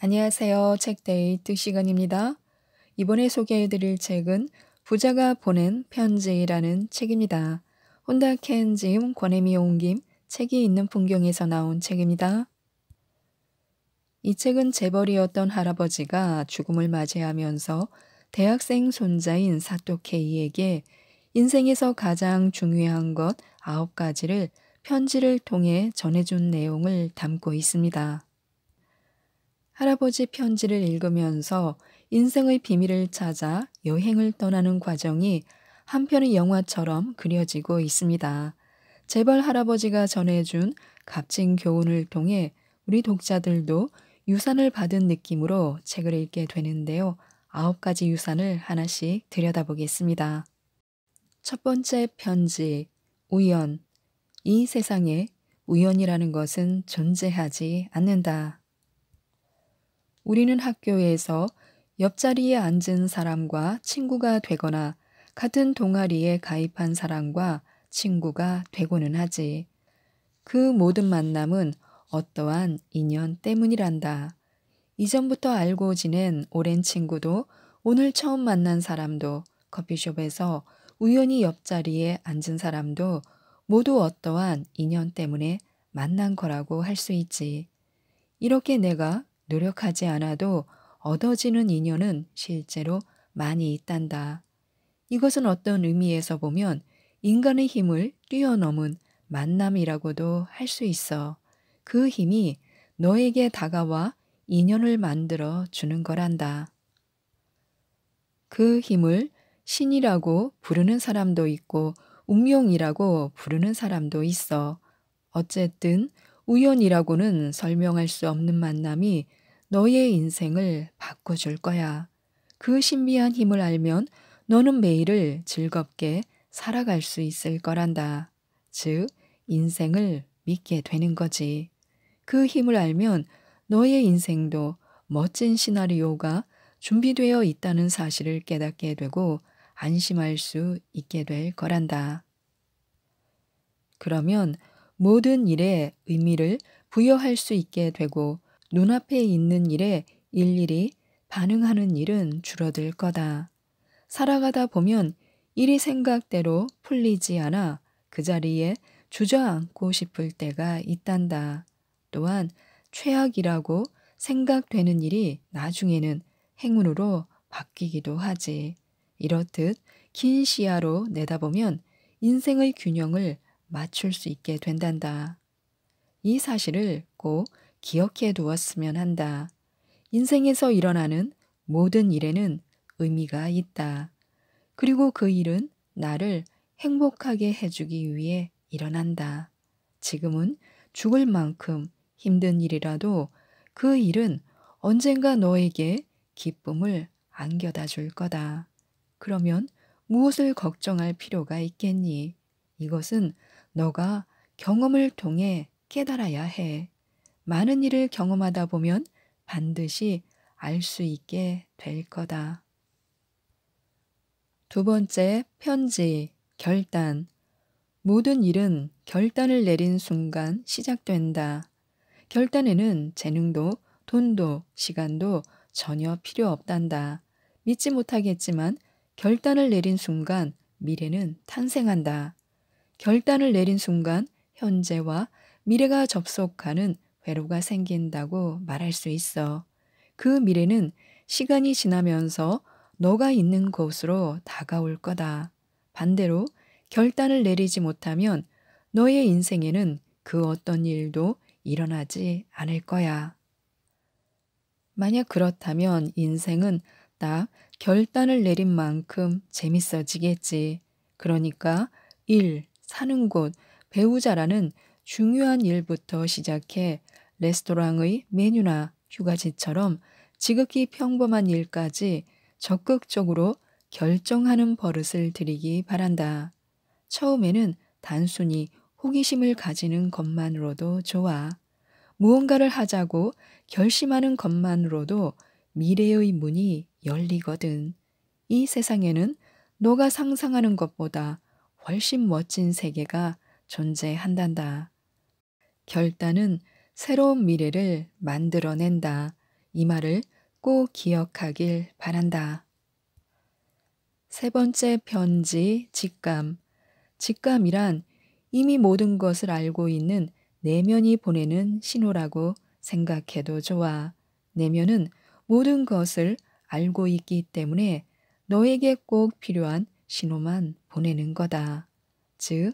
안녕하세요. 책데이트 시간입니다. 이번에 소개해드릴 책은 부자가 보낸 편지라는 책입니다. 혼다 켄지음 권혜미 옹김 책이 있는 풍경에서 나온 책입니다. 이 책은 재벌이었던 할아버지가 죽음을 맞이하면서 대학생 손자인 사토케이에게 인생에서 가장 중요한 것 아홉 가지를 편지를 통해 전해준 내용을 담고 있습니다. 할아버지 편지를 읽으면서 인생의 비밀을 찾아 여행을 떠나는 과정이 한편의 영화처럼 그려지고 있습니다. 재벌 할아버지가 전해준 값진 교훈을 통해 우리 독자들도 유산을 받은 느낌으로 책을 읽게 되는데요. 아홉 가지 유산을 하나씩 들여다보겠습니다. 첫 번째 편지, 우연. 이 세상에 우연이라는 것은 존재하지 않는다. 우리는 학교에서 옆자리에 앉은 사람과 친구가 되거나 같은 동아리에 가입한 사람과 친구가 되고는 하지. 그 모든 만남은 어떠한 인연 때문이란다. 이전부터 알고 지낸 오랜 친구도 오늘 처음 만난 사람도 커피숍에서 우연히 옆자리에 앉은 사람도 모두 어떠한 인연 때문에 만난 거라고 할 수 있지. 이렇게 내가 노력하지 않아도 얻어지는 인연은 실제로 많이 있단다. 이것은 어떤 의미에서 보면 인간의 힘을 뛰어넘은 만남이라고도 할 수 있어. 그 힘이 너에게 다가와 인연을 만들어 주는 거란다. 그 힘을 신이라고 부르는 사람도 있고 운명이라고 부르는 사람도 있어. 어쨌든 우연이라고는 설명할 수 없는 만남이 너의 인생을 바꿔줄 거야. 그 신비한 힘을 알면 너는 매일을 즐겁게 살아갈 수 있을 거란다. 즉, 인생을 믿게 되는 거지. 그 힘을 알면 너의 인생도 멋진 시나리오가 준비되어 있다는 사실을 깨닫게 되고 안심할 수 있게 될 거란다. 그러면 모든 일에 의미를 부여할 수 있게 되고 눈앞에 있는 일에 일일이 반응하는 일은 줄어들 거다. 살아가다 보면 일이 생각대로 풀리지 않아 그 자리에 주저앉고 싶을 때가 있단다. 또한 최악이라고 생각되는 일이 나중에는 행운으로 바뀌기도 하지. 이렇듯 긴 시야로 내다보면 인생의 균형을 맞출 수 있게 된단다. 이 사실을 꼭 기억해 두었으면 한다. 인생에서 일어나는 모든 일에는 의미가 있다. 그리고 그 일은 나를 행복하게 해주기 위해 일어난다. 지금은 죽을 만큼 힘든 일이라도 그 일은 언젠가 너에게 기쁨을 안겨다 줄 거다. 그러면 무엇을 걱정할 필요가 있겠니? 이것은 너가 경험을 통해 깨달아야 해. 많은 일을 경험하다 보면 반드시 알수 있게 될 거다. 두 번째, 편지, 결단. 모든 일은 결단을 내린 순간 시작된다. 결단에는 재능도, 돈도, 시간도 전혀 필요 없단다. 믿지 못하겠지만 결단을 내린 순간 미래는 탄생한다. 결단을 내린 순간 현재와 미래가 접속하는 회로가 생긴다고 말할 수 있어. 그 미래는 시간이 지나면서 너가 있는 곳으로 다가올 거다. 반대로 결단을 내리지 못하면 너의 인생에는 그 어떤 일도 일어나지 않을 거야. 만약 그렇다면 인생은 딱 결단을 내린 만큼 재밌어지겠지. 그러니까 일, 사는 곳, 배우자라는 중요한 일부터 시작해 레스토랑의 메뉴나 휴가지처럼 지극히 평범한 일까지 적극적으로 결정하는 버릇을 들이기 바란다. 처음에는 단순히 호기심을 가지는 것만으로도 좋아. 무언가를 하자고 결심하는 것만으로도 미래의 문이 열리거든. 이 세상에는 너가 상상하는 것보다 훨씬 멋진 세계가 존재한단다. 결단은 새로운 미래를 만들어낸다. 이 말을 꼭 기억하길 바란다. 세 번째 편지 직감. 직감이란 이미 모든 것을 알고 있는 내면이 보내는 신호라고 생각해도 좋아. 내면은 모든 것을 알고 있기 때문에 너에게 꼭 필요한 신호만 보내는 거다. 즉,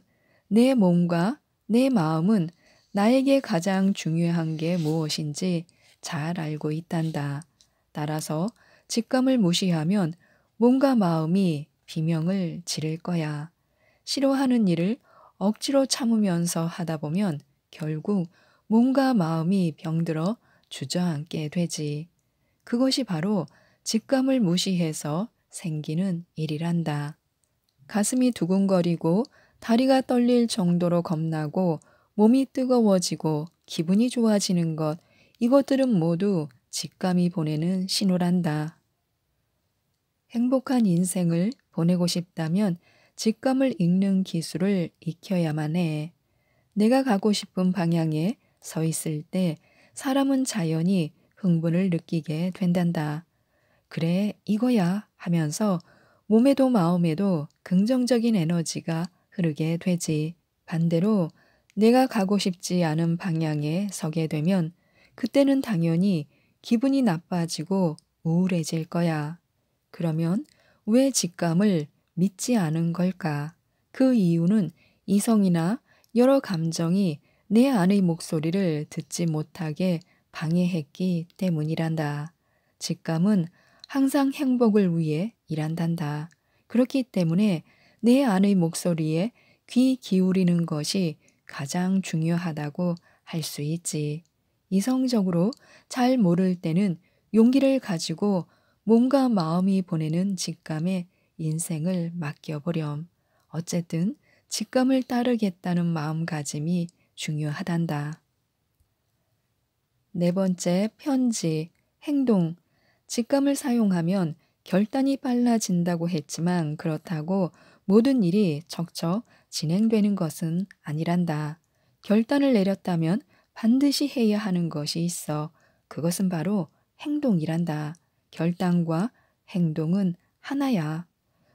내 몸과 내 마음은 나에게 가장 중요한 게 무엇인지 잘 알고 있단다. 따라서 직감을 무시하면 몸과 마음이 비명을 지를 거야. 싫어하는 일을 억지로 참으면서 하다 보면 결국 몸과 마음이 병들어 주저앉게 되지. 그것이 바로 직감을 무시해서 생기는 일이란다. 가슴이 두근거리고 다리가 떨릴 정도로 겁나고 몸이 뜨거워지고 기분이 좋아지는 것, 이것들은 모두 직감이 보내는 신호란다. 행복한 인생을 보내고 싶다면 직감을 읽는 기술을 익혀야만 해. 내가 가고 싶은 방향에 서 있을 때 사람은 자연히 흥분을 느끼게 된단다. 그래, 이거야 하면서 몸에도 마음에도 긍정적인 에너지가 흐르게 되지. 반대로 내가 가고 싶지 않은 방향에 서게 되면 그때는 당연히 기분이 나빠지고 우울해질 거야. 그러면 왜 직감을 믿지 않은 걸까? 그 이유는 이성이나 여러 감정이 내 안의 목소리를 듣지 못하게 방해했기 때문이란다. 직감은 항상 행복을 위해 일한단다. 그렇기 때문에 내 안의 목소리에 귀 기울이는 것이 가장 중요하다고 할 수 있지. 이성적으로 잘 모를 때는 용기를 가지고 몸과 마음이 보내는 직감에 인생을 맡겨보렴. 어쨌든 직감을 따르겠다는 마음가짐이 중요하단다. 네 번째, 편지, 행동. 직감을 사용하면 결단이 빨라진다고 했지만 그렇다고 모든 일이 척척 진행되는 것은 아니란다. 결단을 내렸다면 반드시 해야 하는 것이 있어. 그것은 바로 행동이란다. 결단과 행동은 하나야.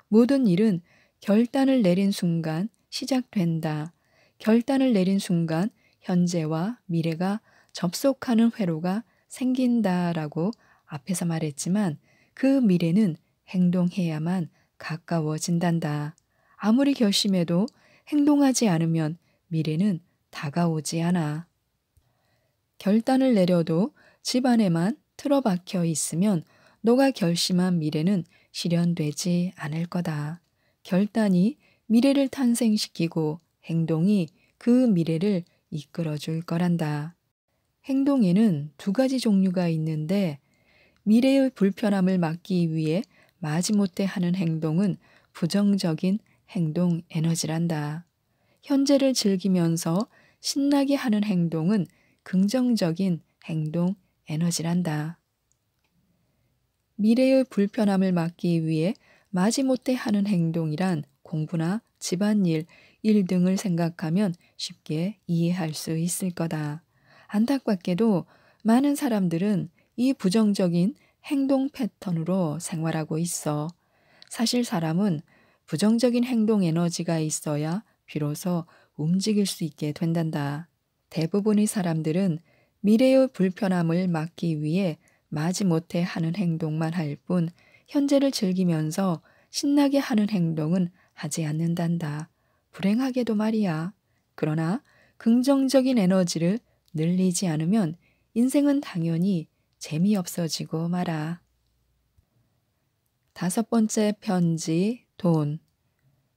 모든 일은 결단을 내린 순간 시작된다. 결단을 내린 순간 현재와 미래가 접속하는 회로가 생긴다라고 앞에서 말했지만 그 미래는 행동해야만 가까워진단다. 아무리 결심해도 행동하지 않으면 미래는 다가오지 않아. 결단을 내려도 집 안에만 틀어박혀 있으면 너가 결심한 미래는 실현되지 않을 거다. 결단이 미래를 탄생시키고 행동이 그 미래를 이끌어 줄 거란다. 행동에는 두 가지 종류가 있는데 미래의 불편함을 막기 위해 마지못해 하는 행동은 부정적인 행동 에너지란다. 현재를 즐기면서 신나게 하는 행동은 긍정적인 행동 에너지란다. 미래의 불편함을 막기 위해 마지못해 하는 행동이란 공부나 집안일, 일 등을 생각하면 쉽게 이해할 수 있을 거다. 안타깝게도 많은 사람들은 이 부정적인 행동 패턴으로 생활하고 있어. 사실 사람은 부정적인 행동 에너지가 있어야 비로소 움직일 수 있게 된단다. 대부분의 사람들은 미래의 불편함을 막기 위해 마지못해 하는 행동만 할 뿐 현재를 즐기면서 신나게 하는 행동은 하지 않는단다. 불행하게도 말이야. 그러나 긍정적인 에너지를 늘리지 않으면 인생은 당연히 재미없어지고 말아. 다섯 번째 편지, 돈.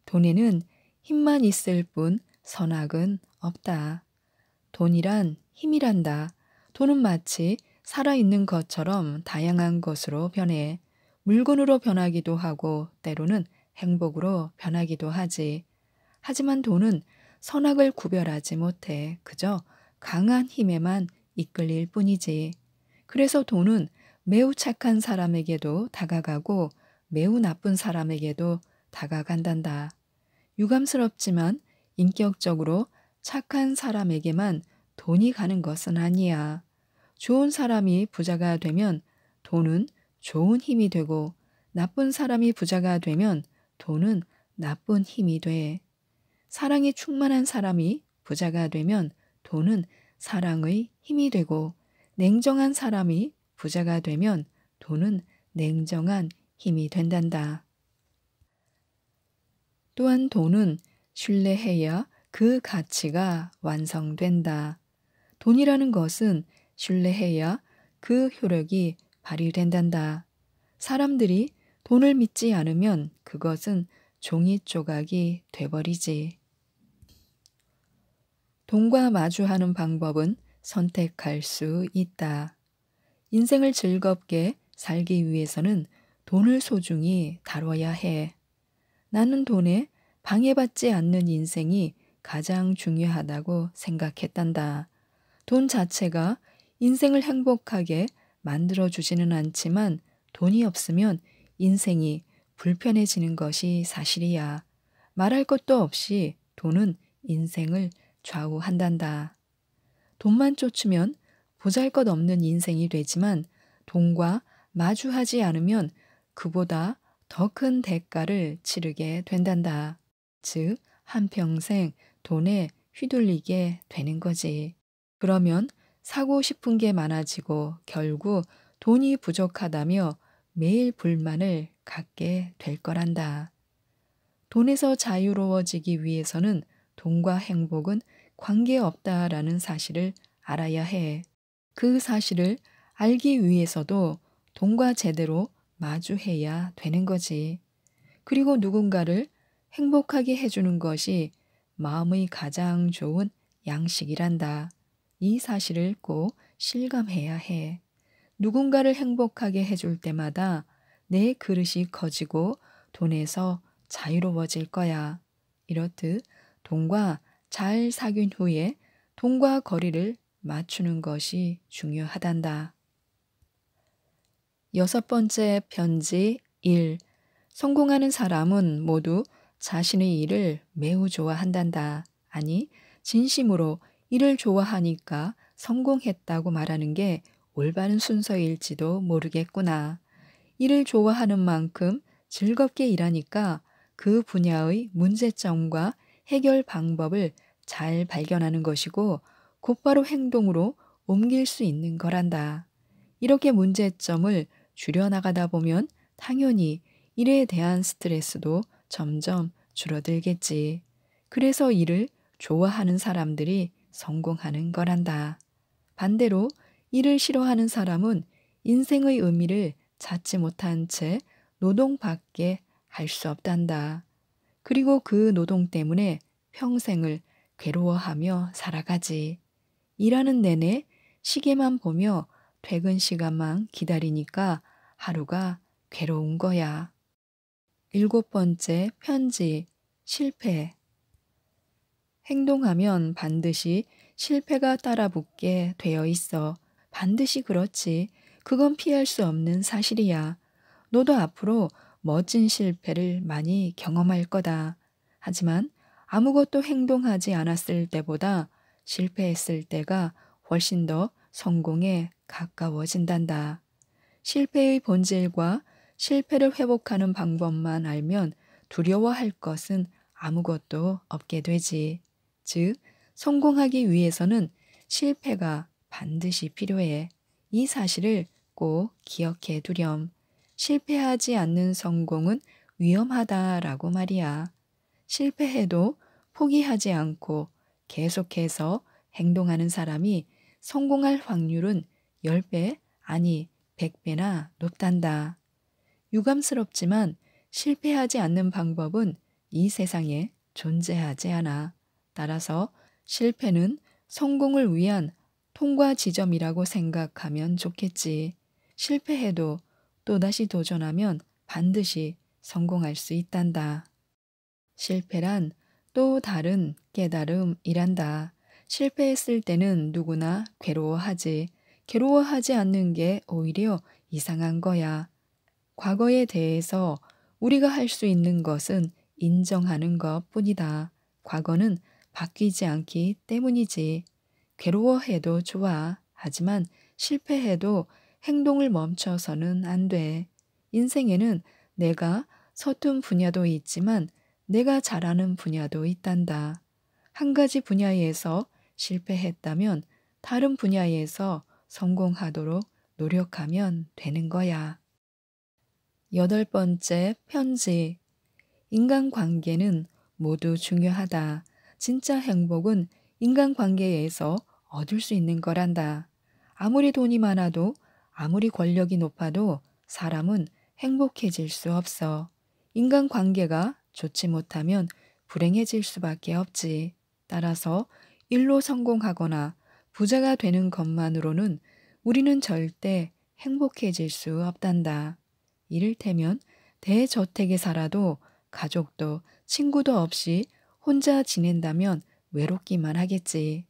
돈에는 힘만 있을 뿐 선악은 없다. 돈이란 힘이란다. 돈은 마치 살아있는 것처럼 다양한 것으로 변해 물건으로 변하기도 하고 때로는 행복으로 변하기도 하지. 하지만 돈은 선악을 구별하지 못해 그저 강한 힘에만 이끌릴 뿐이지. 그래서 돈은 매우 착한 사람에게도 다가가고 매우 나쁜 사람에게도 다가간단다. 유감스럽지만 인격적으로 착한 사람에게만 돈이 가는 것은 아니야. 좋은 사람이 부자가 되면 돈은 좋은 힘이 되고 나쁜 사람이 부자가 되면 돈은 나쁜 힘이 돼. 사랑이 충만한 사람이 부자가 되면 돈은 사랑의 힘이 되고 냉정한 사람이 부자가 되면 돈은 냉정한 힘이 된단다. 또한 돈은 신뢰해야 그 가치가 완성된다. 돈이라는 것은 신뢰해야 그 효력이 발휘된단다. 사람들이 돈을 믿지 않으면 그것은 종이 조각이 돼버리지. 돈과 마주하는 방법은 선택할 수 있다. 인생을 즐겁게 살기 위해서는 돈을 소중히 다뤄야 해. 나는 돈에 방해받지 않는 인생이 가장 중요하다고 생각했단다. 돈 자체가 인생을 행복하게 만들어주지는 않지만 돈이 없으면 인생이 불편해지는 것이 사실이야. 말할 것도 없이 돈은 인생을 좌우한단다. 돈만 쫓으면 보잘 것 없는 인생이 되지만 돈과 마주하지 않으면 그보다 더 큰 대가를 치르게 된단다. 즉, 한평생 돈에 휘둘리게 되는 거지. 그러면 사고 싶은 게 많아지고 결국 돈이 부족하다며 매일 불만을 갖게 될 거란다. 돈에서 자유로워지기 위해서는 돈과 행복은 관계없다라는 사실을 알아야 해. 그 사실을 알기 위해서도 돈과 제대로 마주해야 되는 거지. 그리고 누군가를 행복하게 해주는 것이 마음의 가장 좋은 양식이란다. 이 사실을 꼭 실감해야 해. 누군가를 행복하게 해줄 때마다 내 그릇이 커지고 돈에서 자유로워질 거야. 이렇듯 돈과 잘 사귄 후에 돈과 거리를 맞추는 것이 중요하단다. 여섯 번째 편지 1. 성공하는 사람은 모두 자신의 일을 매우 좋아한단다. 아니, 진심으로 일을 좋아하니까 성공했다고 말하는 게 올바른 순서일지도 모르겠구나. 일을 좋아하는 만큼 즐겁게 일하니까 그 분야의 문제점과 해결 방법을 잘 발견하는 것이고 곧바로 행동으로 옮길 수 있는 거란다. 이렇게 문제점을 줄여나가다 보면 당연히 일에 대한 스트레스도 점점 줄어들겠지. 그래서 일을 좋아하는 사람들이 성공하는 거란다. 반대로 일을 싫어하는 사람은 인생의 의미를 찾지 못한 채 노동밖에 할 수 없단다. 그리고 그 노동 때문에 평생을 괴로워하며 살아가지. 일하는 내내 시계만 보며 퇴근 시간만 기다리니까 하루가 괴로운 거야. 일곱 번째 편지, 실패. 행동하면 반드시 실패가 따라붙게 되어 있어. 반드시 그렇지. 그건 피할 수 없는 사실이야. 너도 앞으로 멋진 실패를 많이 경험할 거다. 하지만 아무것도 행동하지 않았을 때보다 실패했을 때가 훨씬 더 성공에 가까워진단다. 실패의 본질과 실패를 회복하는 방법만 알면 두려워할 것은 아무것도 없게 되지. 즉, 성공하기 위해서는 실패가 반드시 필요해. 이 사실을 꼭 기억해 두렴. 실패하지 않는 성공은 위험하다라고 말이야. 실패해도 포기하지 않고 계속해서 행동하는 사람이 성공할 확률은 10배, 아니 100배나 높단다. 유감스럽지만 실패하지 않는 방법은 이 세상에 존재하지 않아. 따라서 실패는 성공을 위한 통과 지점이라고 생각하면 좋겠지. 실패해도 또다시 도전하면 반드시 성공할 수 있단다. 실패란 또 다른 깨달음이란다. 실패했을 때는 누구나 괴로워하지. 괴로워하지 않는 게 오히려 이상한 거야. 과거에 대해서 우리가 할 수 있는 것은 인정하는 것 뿐이다. 과거는 바뀌지 않기 때문이지. 괴로워해도 좋아. 하지만 실패해도 행동을 멈춰서는 안 돼. 인생에는 내가 서툰 분야도 있지만 내가 잘하는 분야도 있단다. 한 가지 분야에서 실패했다면 다른 분야에서 성공하도록 노력하면 되는 거야. 여덟 번째 편지. 인간관계는 모두 중요하다. 진짜 행복은 인간관계에서 얻을 수 있는 거란다. 아무리 돈이 많아도 아무리 권력이 높아도 사람은 행복해질 수 없어. 인간관계가 좋지 못하면 불행해질 수밖에 없지. 따라서 일로 성공하거나 부자가 되는 것만으로는 우리는 절대 행복해질 수 없단다. 이를테면 대저택에 살아도 가족도 친구도 없이 혼자 지낸다면 외롭기만 하겠지.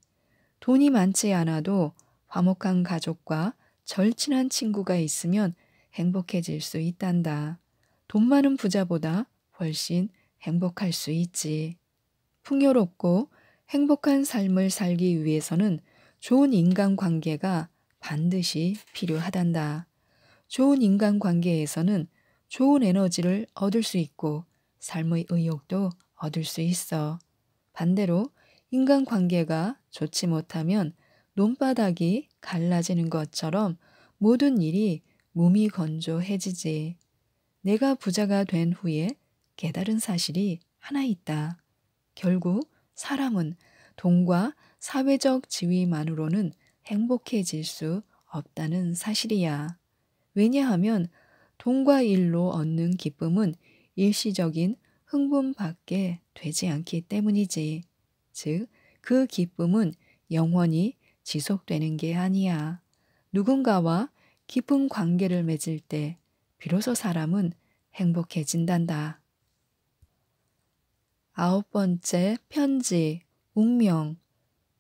돈이 많지 않아도 화목한 가족과 절친한 친구가 있으면 행복해질 수 있단다. 돈 많은 부자보다 훨씬 행복할 수 있지. 풍요롭고 행복한 삶을 살기 위해서는 좋은 인간관계가 반드시 필요하단다. 좋은 인간관계에서는 좋은 에너지를 얻을 수 있고 삶의 의욕도 얻을 수 있어. 반대로 인간관계가 좋지 못하면 논바닥이 갈라지는 것처럼 모든 일이 몸이 건조해지지. 내가 부자가 된 후에 깨달은 사실이 하나 있다. 결국 사람은 돈과 사회적 지위만으로는 행복해질 수 없다는 사실이야. 왜냐하면 돈과 일로 얻는 기쁨은 일시적인 흥분밖에 되지 않기 때문이지. 즉, 그 기쁨은 영원히 지속되는 게 아니야. 누군가와 깊은 관계를 맺을 때 비로소 사람은 행복해진단다. 아홉 번째 편지, 운명.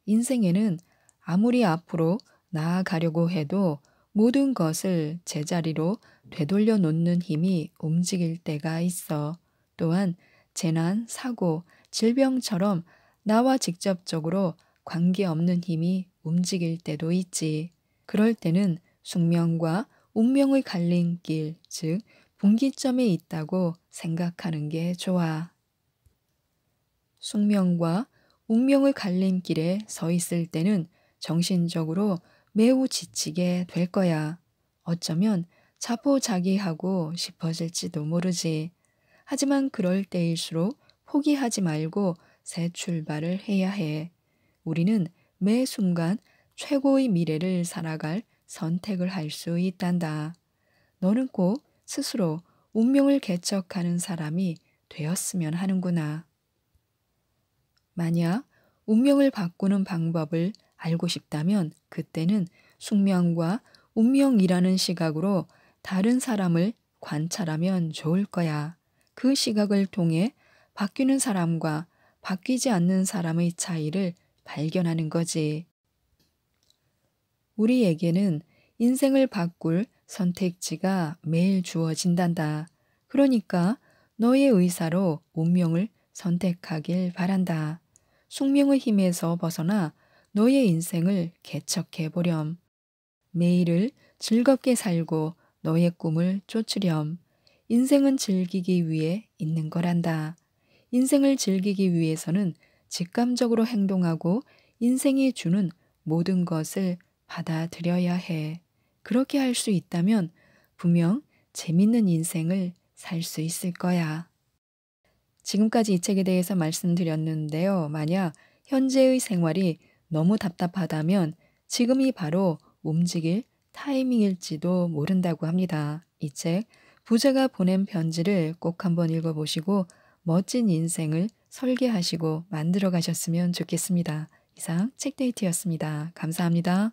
인생에는 아무리 앞으로 나아가려고 해도 모든 것을 제자리로 되돌려 놓는 힘이 움직일 때가 있어. 또한 재난, 사고, 질병처럼 나와 직접적으로 관계없는 힘이 움직일 때도 있지. 그럴 때는 숙명과 운명의 갈림길, 즉 분기점에 있다고 생각하는 게 좋아. 숙명과 운명의 갈림길에 서 있을 때는 정신적으로 매우 지치게 될 거야. 어쩌면 자포자기하고 싶어질지도 모르지. 하지만 그럴 때일수록 포기하지 말고 새 출발을 해야 해. 우리는 매 순간 최고의 미래를 살아갈 선택을 할 수 있단다. 너는 꼭 스스로 운명을 개척하는 사람이 되었으면 하는구나. 만약 운명을 바꾸는 방법을 알고 싶다면 그때는 숙명과 운명이라는 시각으로 다른 사람을 관찰하면 좋을 거야. 그 시각을 통해 바뀌는 사람과 바뀌지 않는 사람의 차이를 발견하는 거지. 우리에게는 인생을 바꿀 선택지가 매일 주어진단다. 그러니까 너의 의사로 운명을 선택하길 바란다. 숙명의 힘에서 벗어나 너의 인생을 개척해 보렴. 매일을 즐겁게 살고 너의 꿈을 쫓으렴. 인생은 즐기기 위해 있는 거란다. 인생을 즐기기 위해서는 직감적으로 행동하고 인생이 주는 모든 것을 받아들여야 해. 그렇게 할 수 있다면 분명 재밌는 인생을 살 수 있을 거야. 지금까지 이 책에 대해서 말씀드렸는데요. 만약 현재의 생활이 너무 답답하다면 지금이 바로 움직일 타이밍일지도 모른다고 합니다. 이 책 부자가 보낸 편지를 꼭 한번 읽어보시고 멋진 인생을 설계하시고 만들어 가셨으면 좋겠습니다. 이상 책데이트였습니다. 감사합니다.